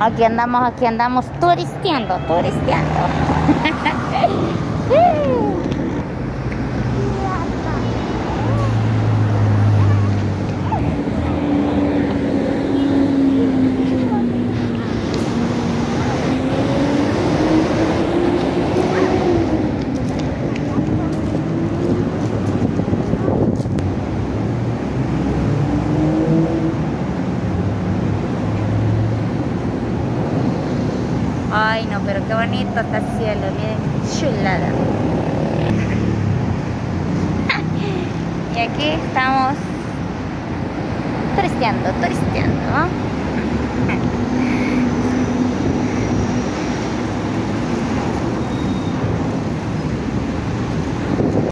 Aquí andamos, aquí andamos turisteando, turisteando. Ay, no, pero qué bonito está el cielo, miren, chulada. y aquí estamos turisteando, turisteando.